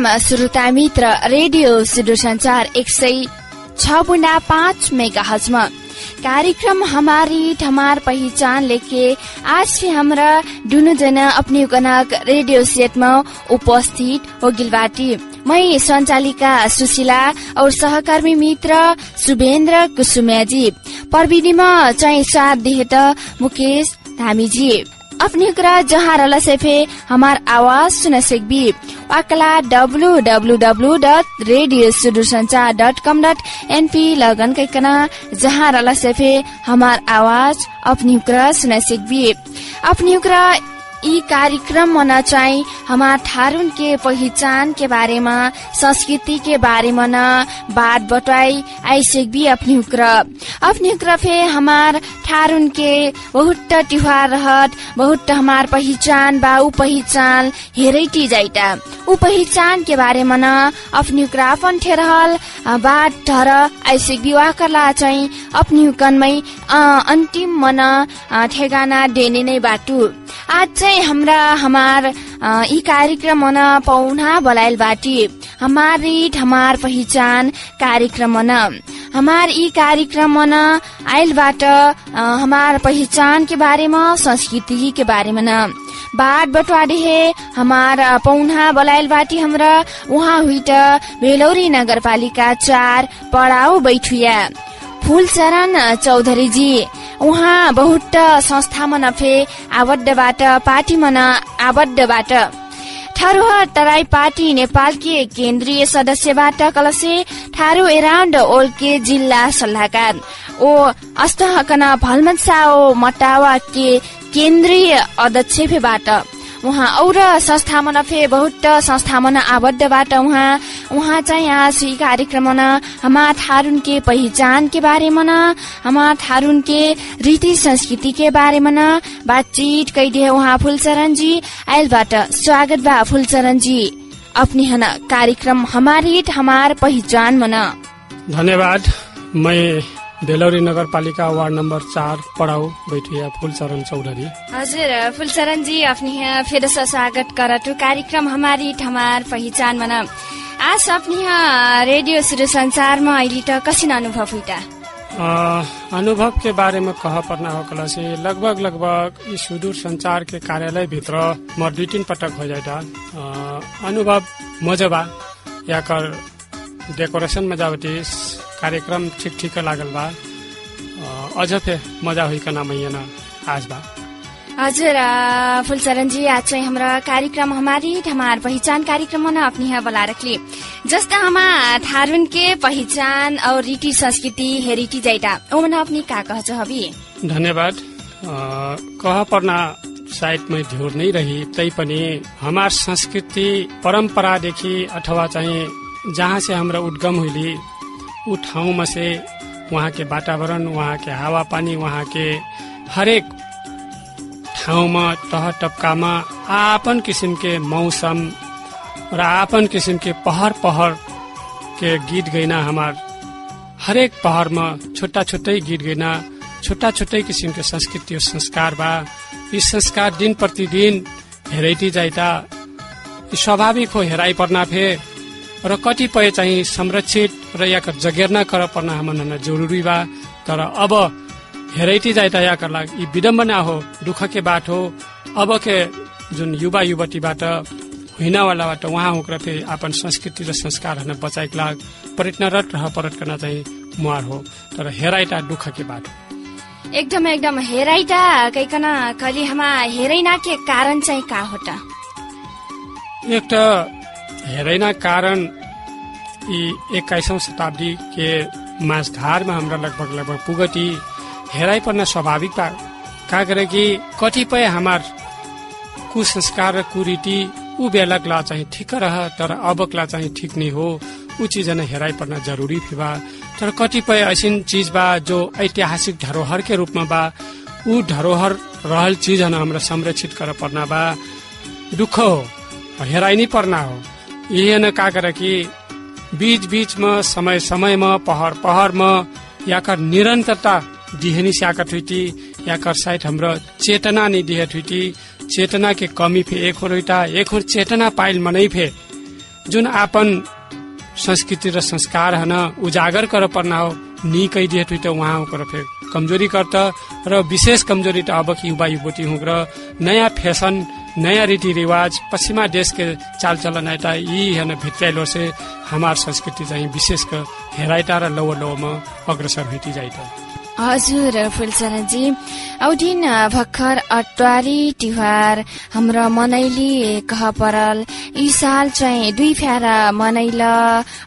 राम राम श्रोता मित्र रेडियो सुदूरसञ्चार एक सय छ बुन्डा पाँच मेगा हजमा कार्यक्रम हमारी ठमार पहिचान लेके आज भी हमरा दुनु जना अपनी गनक रेडियो सेटमा उपस्थित हो गिलबाटी मै सञ्चालिका सुशीला और सहकर्मी मित्र शुभेन्द्र कुसुम्याजी। प्रविधिमा चाहिँ साथ दिए त मुकेश धामीजी। अपनी कुरा जहाँ रला सेफे हमार आवाज सुन सकबी। वाकला W W W dot radio Sudursanchar dot com dot NP लगन कैकन जहाँ रला सेफे हमार आवाज अपनी कुरा सुन सकबी। अपनी यी कार्यक्रम मना चाहिँ हमार ठारुन के पहिचान के बारे में संस्कृति के बारे में न बात बटवाई आई भी अपनी उक्र अपनी उक्र फे हमार ठारुन के बहुत त्योहार रहत बहुत हमार पहिचान बा ऊ पहिचान हेरै टी जाइटा ऊ पहिचान के बारे में न अपनी उक्र अपन ठेरहल बात धर आई विवाह करला चाहिँ अपनी उकनमै अन्तिम मन ठेगाना देने नै बाटु। आज चाहिँ हाम्रा हमार यी कार्यक्रम पौना बलायल बाटी। हमार रीट हमार पहिचान कार्यक्रम हमार यी कार्यक्रम आइलबाट हमार पहिचान के बारे में संस्कृति के बारे में न। बाट बटवाडी हे हमार पौना बलायल बाटी हमरा। उहाँ हुइट भेलौरी नगरपालिका चार पड़ाउ बैठुया। फूलचरण चौधरी जी उहाँ बहुत संस्थामा नफे आबद्धबाट पार्टीमा न आबद्धबाट। ठारुह तराई पार्टी नेपालकी केन्द्रीय सदस्यबाट कलसे ठारू एराउन्ड ओल्के जिल्ला सल्लाहकार। ओ अस्तहकन भलमन साओ मटावा के केन्द्रीय अध्यक्षबाट उहाँ और संस्थामा नफे बहुत संस्थामा आबद्धबाट उहाँ उहाँ चाहिँ आज यी कार्यक्रम हमार थारुन के पहिचान के बारे में हमार थारुन के रीति संस्कृति के बारे में बातचीत कैदे उहाँ फुलचरण जी आयलबाट स्वागत बा फुलचरण जी अपनी हन कार्यक्रम हमारी हमार पहिचान मना। धन्यवाद। मैं बेलौरी नगरपालिका वार्ड नम्बर चार पढ़ाऊ बैठिया फूलचरण चौधरी। हजुर फुलचरण जी अपनी यहाँ फिर स्वागत करतु। कार्यक्रम हमारी हमार पहिचान मना। आज अपनी यहाँ रेडियो सुरु संसारमा अहिले त कसिन अनुभव हुइटा अनुभव के बारे में कह पर्ना हो कला से लगभग लगभग इस सुदूर संचार के कार्यालय भित्र म दुई तीन पटक हो जाता अनुभव मजबा या कर डेकोरेशन में जावटी कार्यक्रम ठिक ठिक लागल बा। अझ फे मजा हुइकन मैन आज बा। हजुर फुलचरण जी आज चाहिँ हाम्रो कार्यक्रम हमारी हमार पहिचान कार्यक्रम में अपनी यहाँ बोला रखली। जस्ता हमार थारुन के पहिचान और रीति संस्कृति हेरिटी जाइटा ओमन अपनी का कह हबी? धन्यवाद। कह पर्ना सायद मै ध्योर नै रही तैपनि हमार संस्कृति परम्परादेखि अथवा चाहिँ जहाँ से हाम्रो उद्गम हुइली ऊ ठाउँमा से वहाँ के वातावरण वहाँ के हावा पानी वहाँ के हरेक ठाउँमा तह टपकामा आपन किसिम के मौसम र आपन किसिम के पहर पहर के गीत गैना हमार हरेक पहरमा छुट्टा छुट्टै गीत गैना छुट्टा छुट्टै किसिम के संस्कृति और संस्कार बा। यी संस्कार दिन प्रतिदिन हेराइटी जाइता स्वाभाविक हो हेराइ पर्ना फे र कतिपय चाहिँ संरक्षित र याकर जगेर्ना कर पर्ना हमन जरुरी बा। तर अब हेराइटी जाइता याकर लाग यी विडम्बना हो दुःख के बात हो। अब के जुन युवा युवतीबाट हुइनावालाबाट उहाँ होकर फेरि आफ्नो संस्कृति र संस्कारहरू बचाइक लाग पर्यटनरत रह परत गर्न चाहिँ मुहार हो। तर हेराइटा दुःख के बात हो। एकदम एकदम हेराइटा कैकन कली हमा हेरैना के कारण चाहिँ का हो त? एक त हेरैना कारण यी एक्काइसौँ शताब्दी के माझधारमा हाम्रा लगभग लगभग पुगती हेराइ पर्न स्वाभाविक बा का करे कि कतिपय हमार कुसंस्कार र कुरीति ऊ बेलकला चाहिँ ठिक रह तर अबकला चाहिँ ठिक नहीं हो। ऊ चीज न हेराइ पर्न जरूरी भी बा तर कतिपय ऐसिन चीज बा जो ऐतिहासिक धरोहर के रूप में बा ऊ धरोहर रहल चीज न हमरा संरक्षित कर पर्ना बा। दुख हो हेराइ नहीं पर्ना हो। यही न का बीच बीच में समय समय में पहर पहर में याकर निरंतरता दिहनी स्याका याकर साइड हाम्रो चेतना दिहे थुइटी। चेतना के कमी फे एक होर एक होर चेतना पाइल मनै फे। जुन आपन संस्कृति र संस्कार हन उजागर कर पर्ना हो नी कई दिए त वहाँ कर फिर कमजोरी करत र विशेष कमजोरी त अब की युवा युवती हुँ र नयाँ फेसन नयाँ रीति रिवाज पश्चिमा देश के चाल चलन आइटा यी हन भित्राइलो से हमार संस्कृति चाहिँ विशेष हेराइटा र लौ लौमा अग्रसर हुइटी हजुर फुलचरणजी औदिन भर्खर अटवारी तिहार हाम्रो मनैली कह परल यी साल चाहिँ दुई फ्यारा मनैल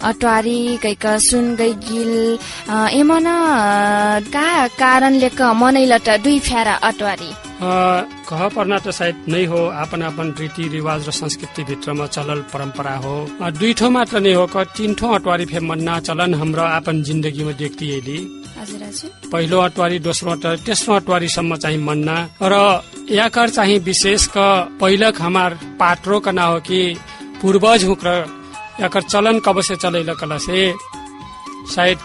अटवारी गइक सुन गइ गिल एमन का कारणले क मनैल त दुई फ्यारा अटवारी कह पर्ना त सायद नै हो आपन आपन रीति रिवाज र संस्कृति भित्रमा चलल परम्परा हो। दुई ठो मात्र नै हो क तीन ठो अटवारी फे मन्ना चलन हाम्रो आपन जिन्दगीमा देख्दिएली पहिलो अटवारी दोस्रो अटवारी तेस्रो अटवारीसम्म चाहिँ मन्ना। र याकर चाहिँ विशेष क पहिलक हमार पात्रो का हो कि पूर्वज हुक याकर चलन कब से चलैल कला से सायद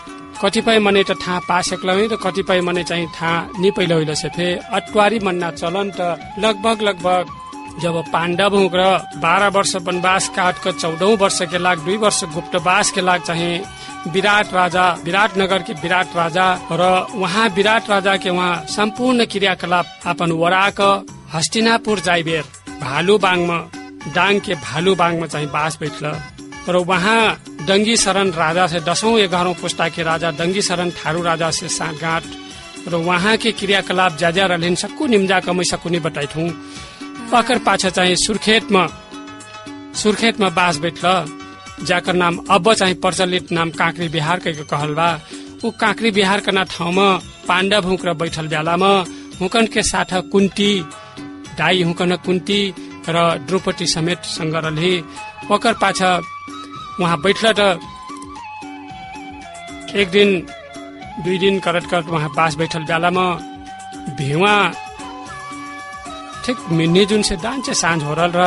कतिपय मने त ठा पा सक्लौ र कतिपय मने चाहिँ ठा नि पहिलो होइल फे। अटवारी मन्ना चलन त लगभग लगभग जब पाण्डव हुक र बाह्र वर्ष वनवास काट क चौधौं वर्ष के लाग दुई वर्ष गुप्तवास के लाग चाहिँ विराट राजा विराट नगर के विराट राजा र उहाँ विराट राजा के उहाँ सम्पूर्ण क्रियाकलाप अपन वराक हस्तिनापुर जाइबेर भालुबाङमा डाङ के भालुबाङमा चाहिँ बास बैठल। र उहाँ डङ्गी शरण राजा से दसौं एघारौं पुस्ता के राजा डङ्गी शरण थारू राजा से साँठगाँठ र के क्रियाकलाप ज्याजा रहलिन सक्कु निम्जा कमै सक्कु नि बताइथु। पकर पाछा चाहिँ सुर्खेतमा सुर्खेतमा बास बैठल। जाकर नाम अब चाहिँ प्रचलित नाम काँक्री बिहार कहल बा ऊ काँक्री बिहार कना ठाउँमा पाण्डव हुक र बैठल बेलामा हुकन के साथ कुन्ती दाई हुकन कुन्ती र द्रौपदी समेत सँग रहे ओकर पाछा उहाँ बैठल त एक दिन दुई दिन करत करत उहाँ बास बैठल बेलामा भेवा। ठिक मिन्ने जुन से दान्छ साँझ होरल र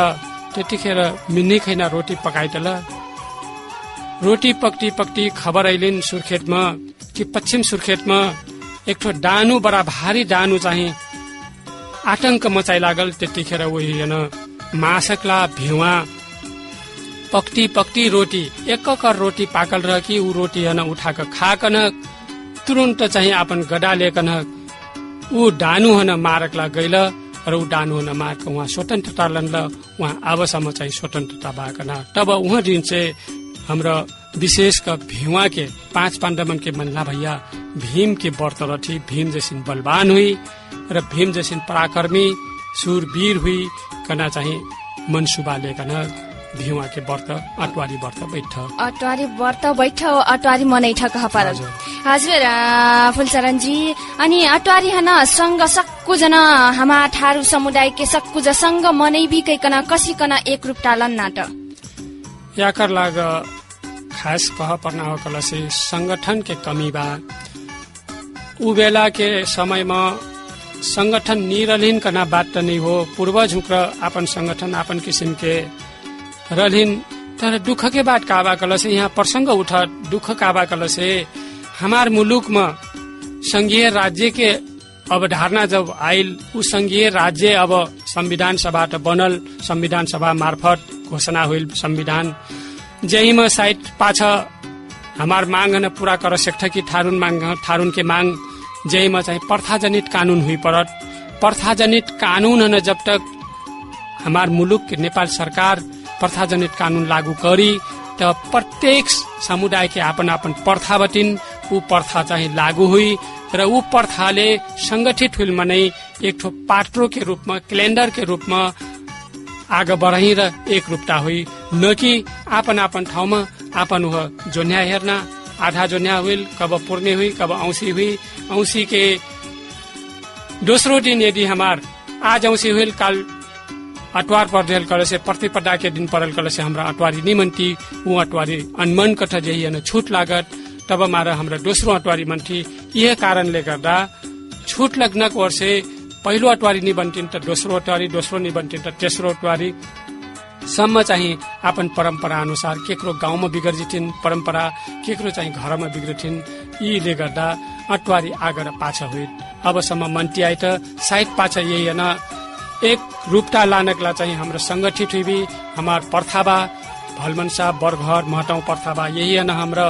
त्यतिखेर मिन्ने खैना रोटी पकाइदल रोटी पक्टी पक्टी खबर अलिन् सुर्खेतमा कि पश्चिम सुर्खेतमा एक ठो डानु बडा भारी डानु चाहिँ आतंक मचाइ लागल त्यतिखेर उही हेन मासकला भेवा पक्टी पक्टी रोटी एक रोटी पाकल रह कि ऊ रोटी हेन उठाक खाकन तुरन्त चाहिँ आपन गडा लेकन ऊ डानु हन मारकला गइल र ऊ डानु हन मारक उहाँ स्वतन्त्रता लन्ल उहाँ अबसम्म चाहिँ स्वतन्त्रता भएकन तब उहाँ दिन चाहिँ हाम्रो विशेष का भीवा के पांच पांडवन के मल्ला भैया भीम के व्रत भीम जैसिन बलवान हुई र भीम जैसिन पराक्रमी सुरवीर हुई कना चाहिँ मनसुबा लेकन भिवा के व्रत अटवारी व्रत बैठ अटवारी व्रत बैठ अटवारी मनैठ कह पर? हजुर। फुलचरण जी अनि अटवारी हन संग सक्कु जन हमा ठारू समुदाय के सक्कु ज संग मनै भी कैकन कसिकन एक रूप टालन नाट याकर लाग खास कह पर्ना हो कल से संगठन के कमी बा। उ के समयमा संगठन निरलिन कना बात त नहीं हो। पूर्वज हुक्र आपन संगठन आपन किसिम के रलिन। तर दुख के बात काबा कल से यहाँ प्रसंग उठ दुख काबा कल से हमार मुलुक में संघीय राज्य के अवधारणा जब आयल उ संघीय राज्य अब संविधान सभा बनल संविधान सभा मार्फत घोषणा हुई संविधान। जहीमा साइड पाछ हमार मांग न पूरा कर सकता कि थारुन मांग थारुन के मांग जहीमा चाहिँ प्रथाजनित कानून हुई परत। प्रथाजनित कानून न जब तक हमार मुलुक नेपाल सरकार प्रथाजनित कानून लागू करी त प्रत्येक समुदाय के आपन आपन प्रथा बटिन ऊ प्रथा चाहिँ लागू हुई र ऊ प्रथाले संगठित हुल नै एक ठो पात्रो के रूपमा के रूपमा आग बढाइ र एक रूपता हुई। न कि आपन आपन ठाउँमा आपन हो जोन्या हेर्न आधा जोन्या हुई कब पूर्णे हुई कब औसी हुई। औसी के दोस्रो दिन यदि हमार आज औसी हुई काल अटवार परेल कल से प्रतिपदा के दिन पड़ल कल से हमरा अटवारी निमन्ती ऊ अटवारी अनमन कठ जही छुट लागत। तब मारा हमरा दोस्रो अटवारी मन्थी। यह कारणले गर्दा छुट लग्नको वर्षे पहिलो अटवारी निबन्टिन त दोस्रो अटवारी दोस्रो निबन्टिन त तेस्रो अटवारी। सम्म चाहिँ आफन परम्परा अनुसार केक्रो गाउँमा बिग्रिथिन् परम्परा केक्रो चाहिँ घरमा बिग्रिथिन्। यीले गर्दा अटवारी आगर पाछा हुई अबसम्म मन्टी आए त सायद पाछा यही होइन। एक रूपता लानकलाई चाहिँ हाम्रो संगठित हुई हमार प्रथाबा भलमनसा बरघर महटौ प्रथाबा यही है न हाम्रो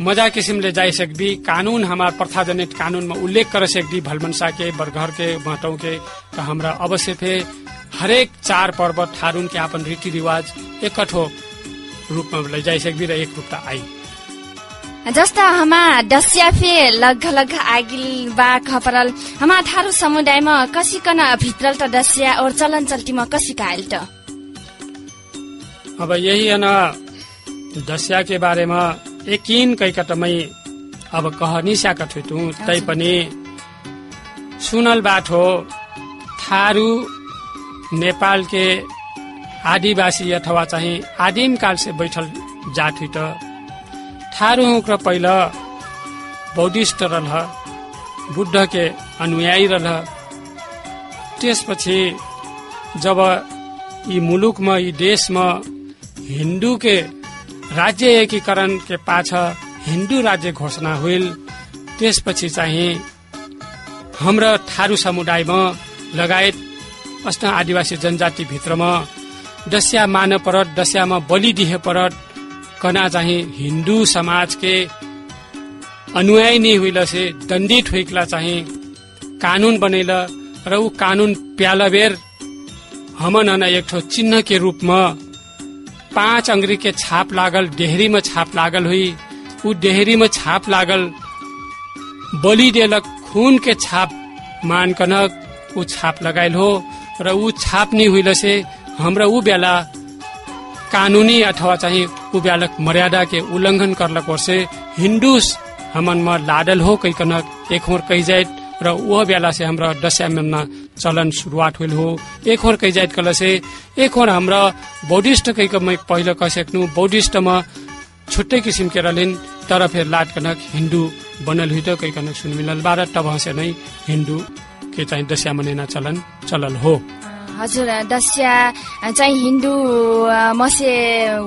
मजा किसिमले जाई सकबी कानून हमार प्रथा जनित कानून में उल्लेख कर सकबी भलमनसा के बरघर के महटौ के तो हमरा अवश्य थे हरेक चार पर्व ठारुन के अपन रीति रिवाज एकठो रूपमा लैजाइ सकबी र एक रूपता आई। जस्ता हमा डसिया फे लग लग आगिल बा खपरल हमा थारू समुदायमा कसिकन भित्रल त डसिया और चलन चल्तीमा कसी कायल त। अब यही न दसिया के बारेमा एकिन कैकटमै अब कह निस्याका थुतु तै पनि सुनल बाठो थारू नेपाल के आदिवासी अथवा चाहिँ आदिम काल से बैठल जात हुई त थारू हुक्र पहिला बौद्धिस्ट रह बुद्ध के अनुयायी रह त्यसपछि जब यी मुलुकमा यी देशमा हिन्दू के राज्य एकीकरण के पाछ हिन्दू राज्य घोषणा हुइल त्यसपछि चाहिँ हाम्रो थारू समुदायमा लगायत अस्न आदिवासी जनजाति भित्रमा दस्या मान परत दस्यामा बलि दिए परत कना चाहिँ हिन्दू समाज के अनुयायी नहीं हुइल से दण्डित हुइकला चाहिँ कानून बनैल र ऊ कानून प्यालबेर हमन एक ठो चिन्ह के रूपमा पाँच अंग्री के छाप लागल डेहरी में छाप लागल हुई। ऊ डेहरी में छाप लागल बलि देलक खून के छाप मान कनक। ऊ छाप लगाइल हो र ऊ छाप नहीं हुइल से हमरा ऊ बेला कानूनी अथवा चाहिँ ऊ बेलक मर्यादा के उल्लंघन करलक और से हिन्दू हमन में लाडल हो कई कनक। एक और कही जाए र वह बेला से हमरा दशा में चलन शुरुआत हुई हो। एक कही जाए कल से एक और हमरा बौद्धिस्ट कई मैं पहले कह सकनु बौद्धिस्ट में छुट्टै किसिम के रहलिन तर फिर लाट कनक हिन्दू बनल हुई तो कई कनक सुन मिलल बारह तब नै हिन्दू के चाहिँ दशा मनाइना चलन चलल हो। हजुर दस्या चाहिँ हिन्दू मसे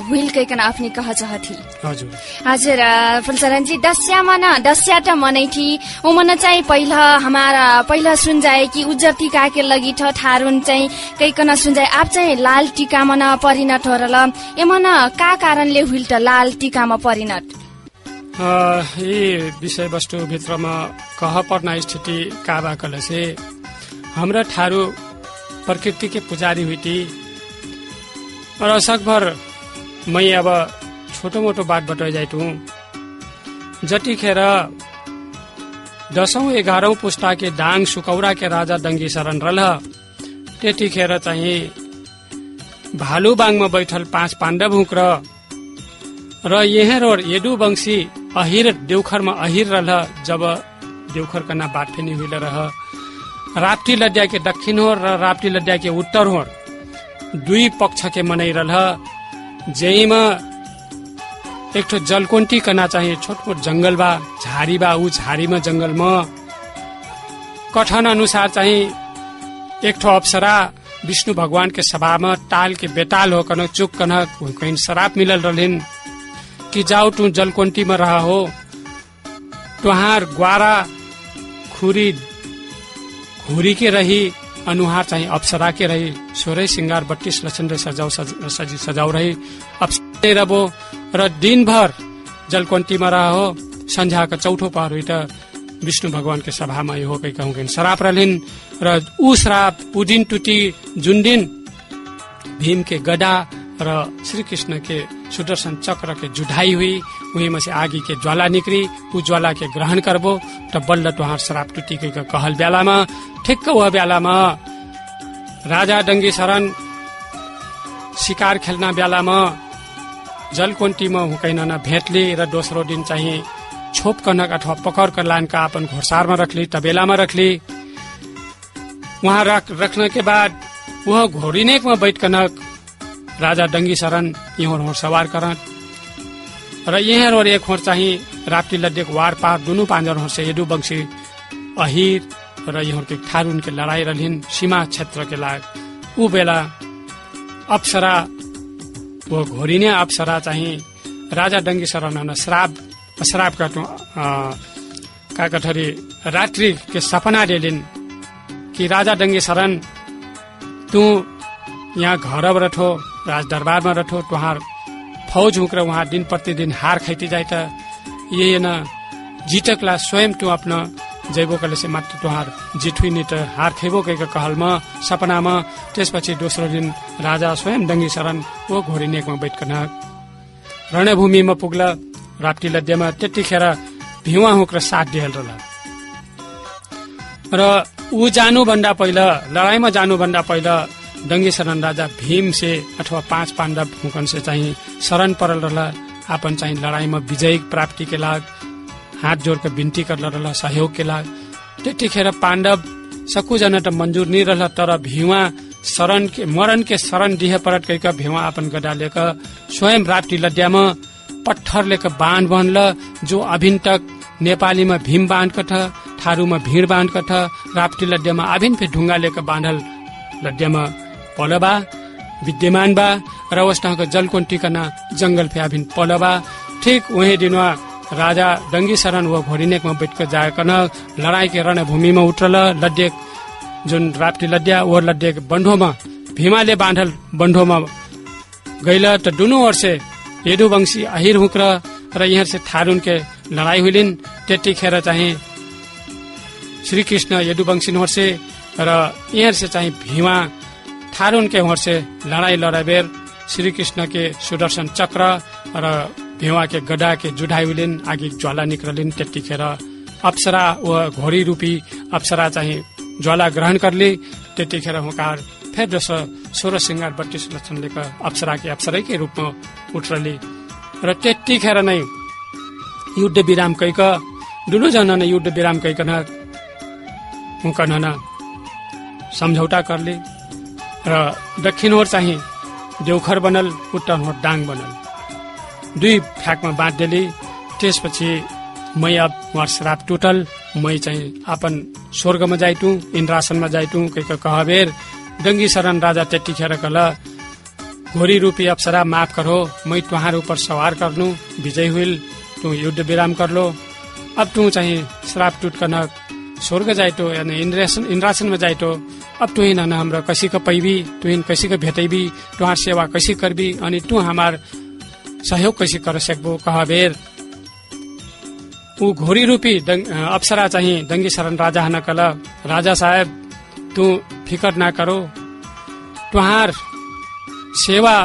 हुइल कैकन आफ्नी कह चाहथी हजुर। हजुर फुलचरण जी दस्या मन दस्या त मनै थी ऊ मन चाहिँ पहिला हमारा पहिला सुन जाए कि उज्जर टीका के लगी ठ थारुन चाहिँ कैकन सुन जाए आप चाहिँ लाल टीका मन परिणत हो र ए मन का कारणले हुइल त लाल टीकामा परिणत? यी विषयवस्तु भित्रमा कह पर्ना स्थिति काबा कलसे हाम्रा ठारू प्रकृति के पुजारी हुई थी और असकभर मैं अब छोटो मोटो बात बटाइ जाइटु जतिखेर दसौँ एघारौँ पुस्ता के दाङ सुकौरा के राजा दङ्गी शरण रह त्यतिखेर चाहिँ भालुबाङमा बैठल पाँच पाण्डव हुक्र र यहाँ र यदु वंशी अहिर देउखरमा अहिर रह जब देउखर कना बात फेनि हुइल रह। राप्ती लड्या के दक्षिण हो र राप्ती लड्या के उत्तर हो दुई पक्ष के मनाइरह जेमा एक ठो जलकोन्टी कना चाहिए छोट मोट जंगल बा झारी बा ऊ झारी में जंगल में। कथन अनुसार चाहिँ एक ठो अप्सरा विष्णु भगवान के सभा में ताल के बेताल हो कन चुक कन कहीं शराब मिलल रहलिन। कि जाओ तू जलकोन्टी में रहा हो तुहार ग्वारा खुरी घुरी के रही अनुहार चाहिँ अप्सरा के रही सोह्रै सिंगार बत्तीस लक्षण रे सजाउ सजी सजाउ रही। रबो र दिनभर जलकोन्टीमा रह हो चौथो पहर त विष्णु भगवान के सभामा यो हो कहीं शराब रहलिन र ऊ श्राप ऊ दिन टुटी जुन दिन भीम के गदा र श्री कृष्ण के सुदर्शन चक्र के जुढ़ाई हुई। वही में से आगे के ज्वाला निकली ऊ ज्वाला के ग्रहण करबो। त बल्ल तुहार शराब टुटी के कहल बेलामा ठिक्क वह बेलामा राजा डङ्गी शरण शिकार खेल्न बेलामा जलकोन्टीमा हुकैन भेटली र दोस्रो दिन चाहिँ छोप कनक अथवा पकड़ कर लानका अपन घोड़सारमा रखली तबेलामा रखली। रखने के बाद वह में बैठ कनक राजा डङ्गी शरण यहाँ होर सवार करत र यहाँ और एक होर चाहिँ राप्ती लड्डेक वार पार दुनु पाँजर से यदु वंशी अहिर र यहाँ के थारुन के लड़ाई रहलिन सीमा क्षेत्र के लाग। ऊ बेला अप्सरा वो घोरिने अप्सरा चाहिँ राजा डङ्गी शरण श्राप श्राप काटु का कठरी रात्रि के सपना डेलिन कि राजा डङ्गी शरण तू यहाँ घर रठो राज दरबारमा रठो तुहार फौज हुक्र उहाँ दिन प्रतिदिन हार खाइते जाए त ये न स्वयं तू अपना जैबो कले से मात्र तुहार जिठुई निट हार खेबो गएको कहलमा सपनामा त्यसपछि दोस्रो दिन राजा स्वयं डङ्गी शरण ओ घोरी नेकमा बैठकन रणभूमिमा पुग्ल राप्ती लद्यमा त्यतिखेर भिवा हुक्र साथ दिएल र ऊ जानुभन्दा पहिला लडाइँमा जानुभन्दा पहिला डङ्गी शरण राजा भीम से अथवा पाँच पाण्डव हुकन से चाहिँ शरण परल रहला। आपन चाहिँ लडाइँमा विजय प्राप्ति के लाग हात जोड़कर बिन्ती कर रहला सहयोग के लाग त्यतिखेर पाण्डव सकुजना त मन्जुर नै रहला तर भिवा शरण के मरण के शरण दिह परट कैक भिवा आपन गदा स्वयं राप्ती लद्यामा पत्थर लेक बाँध जो अभिन तक नेपालीमा भीम बाँध कठ थारूमा भिड बाँध कठ राप्ती लड्यामा अभिन फे ढुङ्गा बाँधल लड्यामा पलबा विद्यमान बा र वस्ताको जलकोन्टिकना जंगल फे अभिन पलबा ठिक वही दिनमा राजा डङ्गी शरण व भोरिनेकमा बैठक जाकन लडाइँ रणभूमिमा उत्रल लड्डेक जुन राप्ती लड्या ओ लड्डेक बन्ढोमा भीमाले बाँधल बन्ढोमा गैल त दुनु वर्षे यदुवंशी अहिर हुक्र र यहाँ से थारुन के लडाई हुलिन् त्यतिखेर चाहिँ श्री कृष्ण यदुवंशी वर्षे र यहाँ से चाहिँ भीमा थारुन के वर्षे लडाई लडाबेर श्री कृष्ण के सुदर्शन चक्र र भेवा के गडा के जुढाइ हुलिन् आगि ज्वाला निक्रलिन् त्यतिखेर अप्सरा व घोडी रूपी अप्सरा चाहिँ ज्वाला ग्रहण करले। त्यतिखेर हुकार फेर दोस्रो सोह्र सिंगार बत्तीस लक्षणले अप्सरा के अप्सरै के रूपमा उठ्रले र त्यतिखेर नै युद्ध विराम कैक दुनुजना नै युद्ध विराम कैकन हुकन सम्झौता करले। र दक्षिण ओर चाहिँ देउखर बनल उत्तर ओर डाङ बनल। दुई फ्याकमा बाँधिदिएले। त्यसपछि मै अब उहाँ श्राप टुटल। मै चाहिँ आपन स्वर्गमा जाइटु इन्द्रासनमा जाइटु कैक कहबेर। डङ्गी शरण राजा त्यतिखेर कल घोरी रूपी अप्सरा माफ करो। मै तुहार ऊपर सवार गर्नु। विजय हुइल। तू युद्ध विराम करलो अब तू चाहिँ श्राप टुटकन स्वर्ग जाइटो यानी इन्द्रासन इन्द्रासनमा जाइटो अब तू हिन हाम्रो कसीको पैबी तू हिन कसीको भेटैबी तुहार सेवा कसी करबी अनि तू हमार सहयोग कैसे कर सकबो कहबेर। ऊ घोरी रूपी अप्सरा चाहिँ दङ्गी शरण राजा हन कल। राजा साहेब तू फिकर ना करो। तुहार सेवा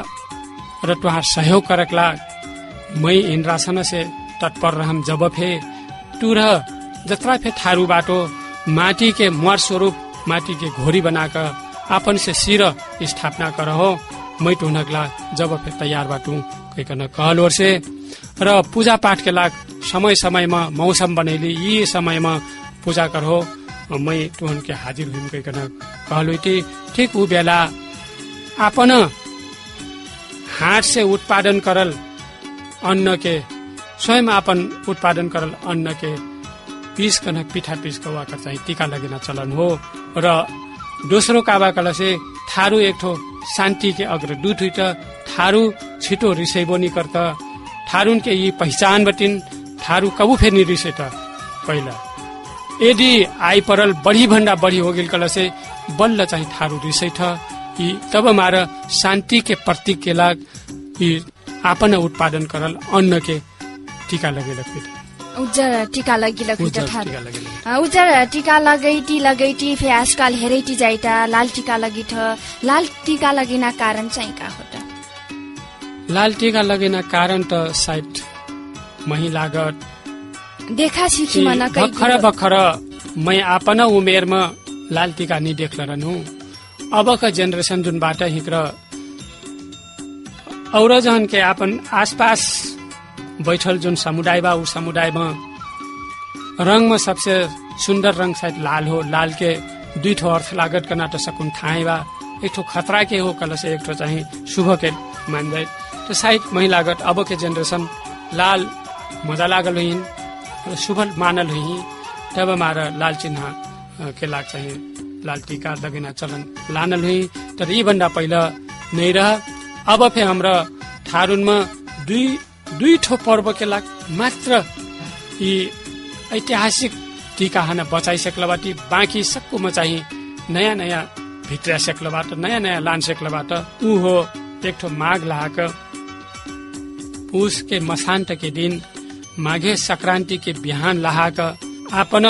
र तुहार सहयोग करकला मै इन्द्रासन से तत्पर रहम जब फे। तू रह। जत्रा फे थारू बाटो माटी के मर स्वरूप माटी के घोरी बनाकर आपन से सिर स्थापना कर हो मै टुनकला जब फे तैयार बाटू कहिकन कहल वर्षे र पूजा पाठ के लाग समय समयमा मौसम बनैली यी समयमा पूजा कर हो मै तुहन के हाजिर हुम कहिकन कहलु ठीक ऊ बेला आपन हाट से उत्पादन करल अन्न के स्वयं आपन उत्पादन करल अन्न के पीस कन पिठा पीस वाकर चाहिँ टिका लगेन चलन हो। र दोस्रो काबा कल से थारू एक ठो शान्ति के अग्र दुध हुई थारू छिटो रिसै बोनी कर्त। थारून के यी पहिचान बटिन थारू कबू फेर रिसे त पहिला। यदि आई परल बढी भन्दा बढी हो गेल से बल्ल चाहिँ थारू रिसै यी तब मार शान्ति के प्रतीक के लाग यी आपन उत्पादन करल अन्न के टीका लगेल उज्जर टिका लगिल उज्जर टिका लगैटी लगैटी फे आजकल हेरैटी जाइटा लाल टिका लगिठ लाल टिका लगिना कारण चाहिँ का हो त? लाल टिका लगिना कारण त सायद महिलागत देखा सिखी मन भर्खर भर्खर मै आपन उमेरमा लाल टिका नि देख्ल रहनु। अबका जेनेरेसन जुन बाट हिक्र और जहन के आपन आसपास बैठल जुन समुदाय बा ऊ समुदायमा रङमा सबसे सुन्दर रङ सायद लाल हो। लाल के दुई ठो अर्थ लागत करना त सकुन थाहे बा। एक ठो खतरा के हो कल एक ठो चाहिँ शुभ के मान जाए तो सायद मही लागत अब के जेनरेशन लाल मजा लागल हुइन शुभ मानल हुई तब मार लाल चिन्ह के लाग लाल टीका लगेना चलन लानल हुई तर यी भन्दा पहिला नै रह। अब फे हाम्रो थारूनमा दुई दुई ठो पर्व के लाग मात्र यी ऐतिहासिक टीका हन बचाइसक्लबाट बाँकी सबकोमा चाहिँ नयाँ नयाँ भित्र सेक्लबाट नयाँ नयाँ लान सेक्लबाट ऊ हो एक ठो माघ लाग पुष के मसान्त के दिन माघे संक्रांति के बिहान लहाक आपन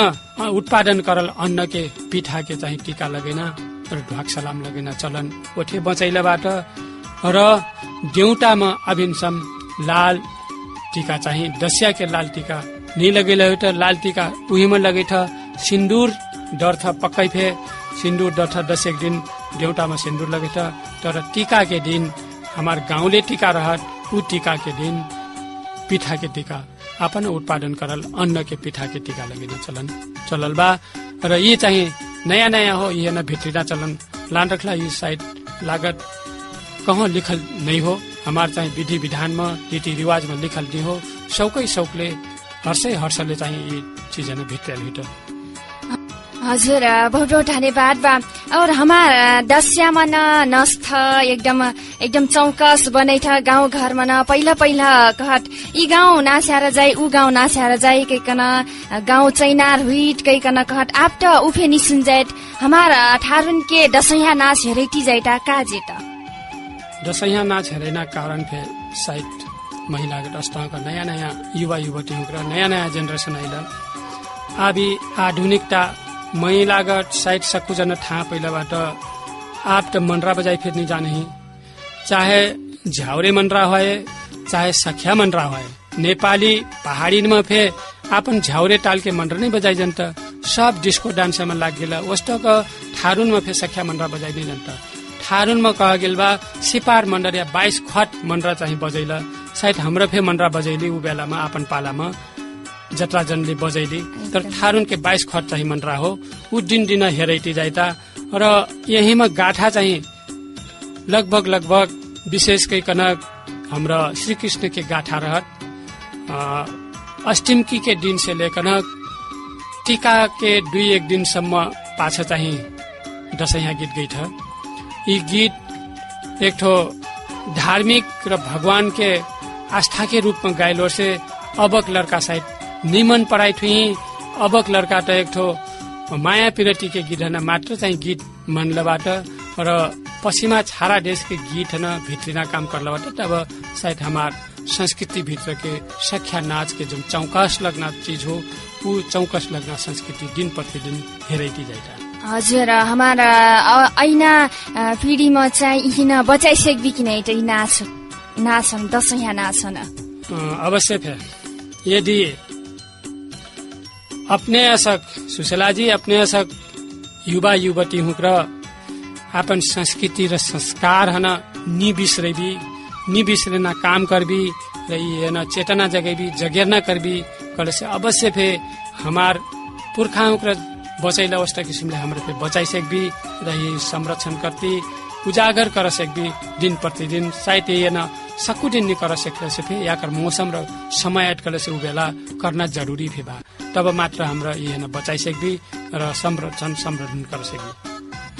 उत्पादन करल अन्न के पिठा के चाहिँ टिका लगेन र सलाम लगेन चलन। ओठे बचैलाबाट र देउटामा अभिनसम लाल टीका चाहिँ दसिया के लाल टीका। लगेला त लाल टीका। उहीमा लगेठ सिन्दुर डर्थ पक्कै फे सिन्दुर डर्थ दस दिन देउटामा सिन्दुर लगेठ तर टीका के दिन हमार गाउँले टीका रहत ऊ टीका दिन पिठा के टीका। आपन उत्पादन करल अन्न के पिठा टीका लगिन चलन। चलल बा। र यी चाहिँ नयाँ नयाँ हो यी न भित्रिना चलन। लान रखला यी साइड लागत कहाँ लिखल नहीं हो। हमार चाहिँ विधि विधानमा रीति रिवाजमा लिखल नहीं हो। सौकै सौकले हर्षै हर्षले चाहिँ यी चिजहरू भित्र भित्र हजुर बहुत धन्यवाद बा। और हमार दस्यामा न नस्थ एकदम एकदम चौकस बनै था गाउँ घरमा न। पहिला पहिला कहत ई गाउँ नास्याएर जाई ऊ गाउँ नास्याएर जाई कहिकन गाउँ चैनार हुइट कहिकन कहत आप त उफे निसुन जाइत हमार ठारुन के दसैया नाच हेरेटी जाइटा का जेता दसैया नाच हेरेना कारण फे साइड महिला अष्टाङ्ग नयाँ नयाँ युवा युवती नयाँ नयाँ जेनेरेसन आइल। आबि आधुनिकता महिलागत साइड सकुजन ठा पहिलाबाट आप त मनरा बजाई फिर नहीं जाने चाहे झ्याउरे मनरा होए चाहे सख्या मनरा होए नेपाली पहाड़ी में फे आपन झ्याउरे टाल के मनरा नहीं बजाई जनता सब डिस्को डांस में लाग गेला वस्तो का थारुन में फे सख्या मनरा बजाई नहीं जनता थारुन में कह गेल बा सिपार मंडर या बाइस खट मनरा चाहिँ बजैला। सायद हाम्रो फे मनरा बजैली ऊ बेलामा आपन पालामा जत्रा जनले बजैली। तर थारुन के बाइस खट चाहिँ मनरा हो। ऊ दिन दिन हेराइटी जाइता। र यहीमा गाठा चाहिँ लगभग लगभग विशेष कन हाम्रो श्री कृष्ण के गाठा रहत। अष्टमी के दिन से लेकर टीका के दुई एक दिनसम्म पाछ चाहिँ दसैँ गीत था यी गीत एक ठो धार्मिक र भगवान के आस्था के रूप में अबक लड़का सायद निमन पढ़ाई अबक लड़का त एक ठो माया पिरटी के गीत हन मात्र चाहिँ गीत मनलबाट र पश्चिमा छारा देश के गीत हन भित्रिना काम करलबाट तब शायद हमार संस्कृति भित्र के सख्या नाच के जुन चौकस लगना चीज हो ऊ चौकस लगना संस्कृति दिन प्रतिदिन हेरैती जाइता हजुर हमारा ऐना पिँढीमा चाहिँ यिन बचाइसक्बी किन एउटा नाच नाचन दसैँ नाचन। अवश्य थे यदि अपने असक सुशीला जी अपने असक युवा युवती हुक र आपन संस्कृति र संस्कार हन नि बिसरेबी नि बिसरेना काम करबी र ये चेतना जगेबी जगेरना करबी कले अवश्य फे हमार पुर्खाओं र बचैला वस्ता किसिमले हाम्रो पे बचाइ सकबी र यी संरक्षण करती उजागर कर सकबी दिन प्रतिदिन सायद ये न सकु दिन नि कर सकले से फे याकर मौसम र समय अटकले उ बेला करना जरूरी फे बा तब मात्र हाम्रो ये न बचाइ सकबी र संरक्षण संवर्धन कर सकबी।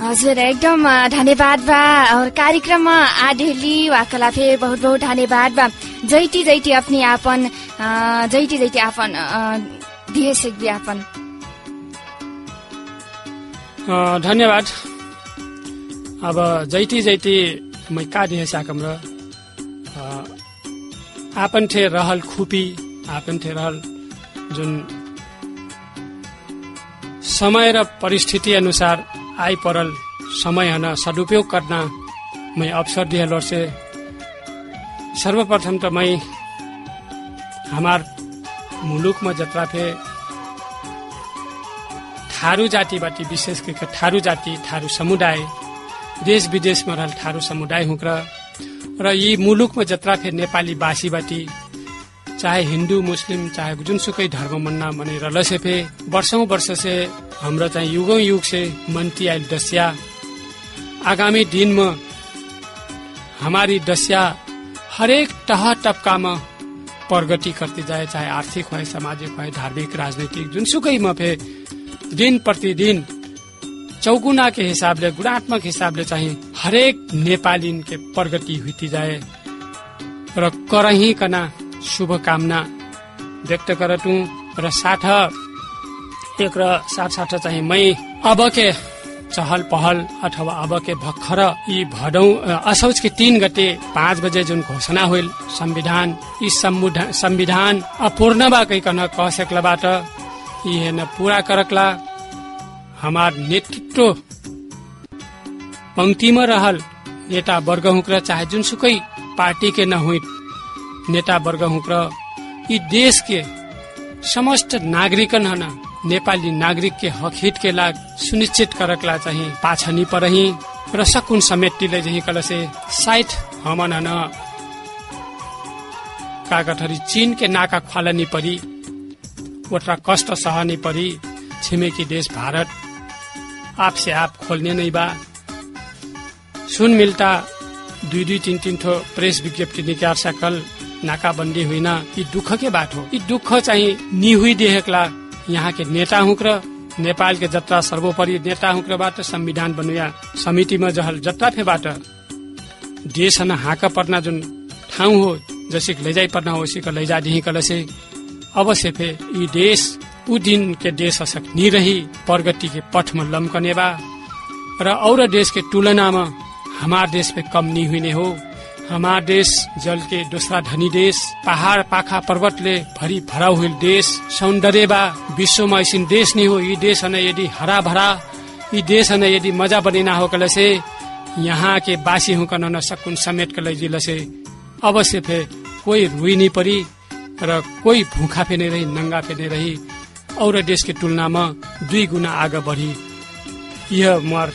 हजुर एकदम धन्यवाद बा। और कार्यक्रम में आडेली वाकला फे बहुत बहुत धन्यवाद बा। जैती जैती अपनी आपन जैती जैती आपन दिए सकबी धन्यवाद। अब जैती जैती मै का दिए साकम र आपन थे रहल खुपी आपन थे रहल जुन समय र परिस्थिति अनुसार आई परल समय हन सदुपयोग करना मैं अवसर दिए से सर्वप्रथम त मैं हमार मुलुक में जत्रा फे थारू जातिबाट विशेष करके थारू जाति थारू समुदाय देश विदेशमा रहल थारू समुदाय हुक र यी मुलुकमा जत्रा फेरि नेपाली बासीबाटी चाहे हिन्दू मुस्लिम चाहे जुनसुकै धर्म मन्ना मने रलसे फे वर्षौं वर्ष से हाम्रो चाहिँ युगौं युग से मनती दस्या। आगामी दिन में हमारी दस्या हरेक तह टपकामा प्रगति करती जाए चाहे आर्थिक हो सामाजिक हो धार्मिक राजनीतिक जुनसुकैमा फे दिन प्रतिदिन चौगुना हिसाबले गुणात्मक हिसाबले चाहिँ हरेक नेपाली के प्रगति हुती जाए। र करही कना शुभकामना व्यक्त करतु र साथ एक र साथ साथ चाहिँ मै अब के चहल पहल अथवा अब के भर्खर यी भदौ असौज के तीन गते पाँच बजे जुन घोषणा होइल संविधान यी संविधान अपूर्ण बा कहिकन कह सकलाबाट यी हेर्न पूरा करकला। हमार नेतृत्व। पंक्तिमा रहल नेता वर्ग हुक्र चाहे जुनसुकै पार्टी के न नेता वर्ग हुक्र यी देश के समस्त नागरिकन हन नेपाली नागरिक के हक हित के लाग सुनिश्चित करकला चाहिँ पाछनी परही र सकुन समेटिले जही कलसे साइट हमन हन कागठरी चीन के नाका ख्वालनी परी ओटरा कष्ट सहनी परी छिमेकी देश भारत। आपसे आप खोल्ने नै बा। सुन मिल्टा दुई दुई तिन तिन थो प्रेस विज्ञप्ति निकाल सकल नाकाबन्दी होइन। यी दुःखकै बाटो यी दुःख चाहिँ निहुई देखेकला यहाँ के नेता हुँक र नेपाल के जत्रा सर्वोपरि नेता हुँक्रबाट संविधान बनुया समितिमा जहल जत्रा फेबाट देश न हाँक पर्ना जुन ठाउँ हो जसिक लैजाइ पर्ना हो सिक लैजा दिही कलसे अवश्य फे यी देश ऊ दिन के देश असक निरही प्रगति के पथ में लमकने बा। र और देश के तुलनामा हमार देश पे कम नहीं हुने हो। हमार देश जल के दूसरा धनी देश पहाड़ पाखा पर्वतले भरी भरा हुई देश सौंदर्य बा। विश्वमा ऐसिन देश नहीं हो। यी देश हन यदि हरा भरा यी देश हन यदि मजा बनिना हो कल से यहाँ के बासी हो कन सकुन समेट कल जिल से अवश्य फे कोई रुई नहीं परी। र कोई भूखा फेने रही नंगा फेने रही और देश के तुलनामा दुई गुना आगे बढ़ी। यह मर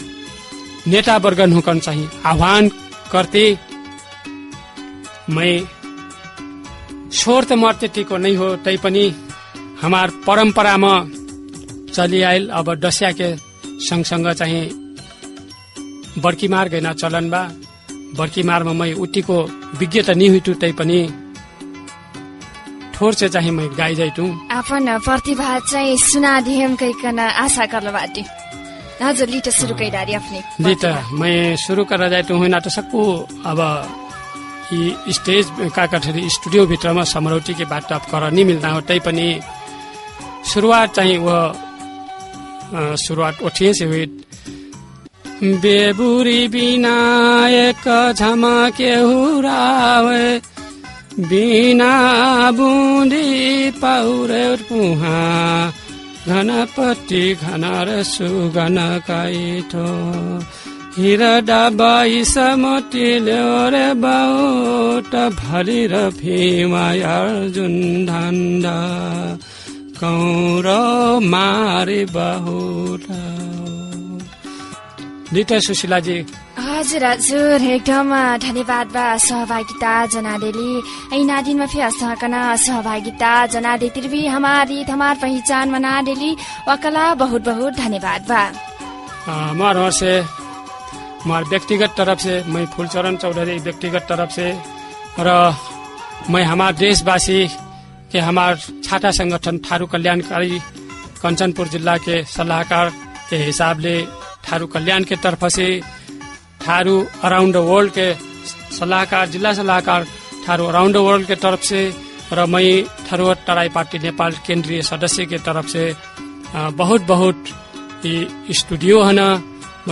नेता वर्ग हुकन चाहिँ आह्वान करते मैं छोर त मर त्यतिको नै हो तैपनि हमार परम्परामा चलिआयल अब डसिया के सँगसँग चाहिँ बर्की मार गएन चलन बा बर्की मारमा मै उटीको विज्ञ त नि हुइटु तैपनि ठोर से चाहिँ मै गाई जाइटु आपन प्रतिभा चाहिँ सुनादिहम कहिकन आशा करल बाटी। हजुर लिट सुरु कैदारी आफ्नै। लिट मै सुरु कर जाइटु होइन त सकु। अब यी स्टेज काकाठरी स्टुडियो भित्रमा समरौटी के बात अब कर नि मिल्दा हो तै पनि सुरुवात चाहिँ वो सुरुवात ओठिए से हुई बेबुरी बिना एक झमके हुरावे। बिना बुंदी पाउरे पुहा घनपट्टि घनर सुगन काइठो। हिरा डाबाई समटिल्यो रे बाउट भरि र फिमा अर्जुन धन्दा। कौर मारे बाहुटा। दुईटा सुशीलाजी हजुर हजुर। एकदम धन्यवाद बा सहभागिता जनादेली। ऐना दिन में फिर सहकना सहभागिता जनादे तिरवी हमारी हमार पहचान मना देली वकला बहुत बहुत धन्यवाद बा। हमार ओर से हमार व्यक्तिगत तरफ से मैं फूलचरण चौधरी व्यक्तिगत तरफ से र मैं हमार देशवासी के हमार छाटा संगठन थारू कल्याणकारी कंचनपुर जिला के सलाहकार के हिसाबले थारू कल्याण के तरफ से थारू अराउंड द वर्ल्ड के सलाहकार जिला सलाहकार थारू अराउंड द वर्ल्ड के तरफ से र मैं थारू तराई पार्टी नेपाल केंद्रीय सदस्य के तरफ से बहुत बहुत स्टूडियो हन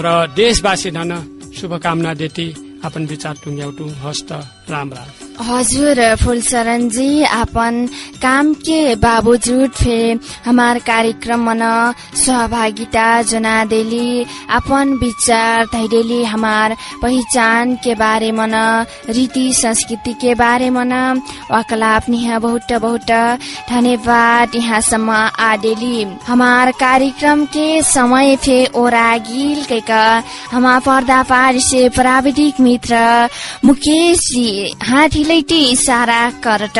र देशवासी हन शुभकामना देती अपन विचार टुंग्याउटू हस्त राम राम। हजुर फुलचरण जी अपन काम के? बावजूद फिर हमार कार्यक्रम मन सहभागिता जना देली अपन विचार धैर्यली हमार पहचान के बारे मन रीति संस्कृति के बारे मन। वकला अपनी बहुत बहुत धन्यवाद यहाँसम्म आडेली हमार कार्यक्रम के समय फे ओरागिल कैका हमार पर्दापार से प्राविधिक मित्र मुकेश जी हाथी लैटी इशारा करट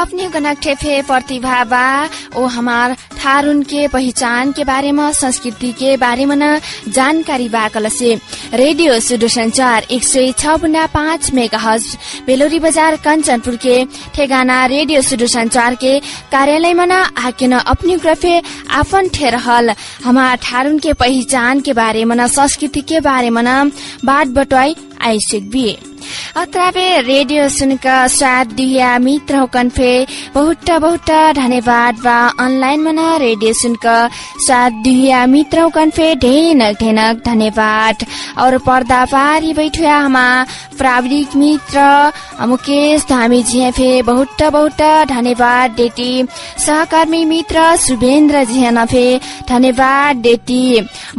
अपने गनक फे प्रतिभा बा ओ हमार थारुन के पहचान के बारे में संस्कृति के बारे में जानकारी बा कलसे रेडियो सुडो संचार एक सय छ बुन्डा पाँच मेगा हज बेलोरी बजार कंचनपुर के ठेगाना रेडियो सुडो संचार के कार्यालय में न आके न अपनी ग्रफे आपन ठेरहल। हमार थारुन के पहचान के बारे में संस्कृति के बारे में बात बटवाई आइसेक अत्रावे रेडियो सुनका स्वाद दिया मित्र कन्फे बहुत बहुत धन्यवाद बा ऑनलाइन मना रेडियो सुनका स्वाद दिया मित्र कन्फे ढेनक ढेनक धन्यवाद। और पर्दा पारी बैठुया हमा प्राविधिक मित्र मुकेश धामी झियाफे बहुत बहुत धन्यवाद डेटी सहकर्मी मित्र शुभेन्द्र झियानफे धन्यवाद डेटी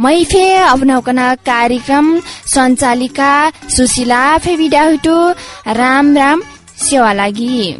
मैफे अवनौकन कार्यक्रम सञ्चालिका सुशीला फे बिदा राम राम सेवा लागि।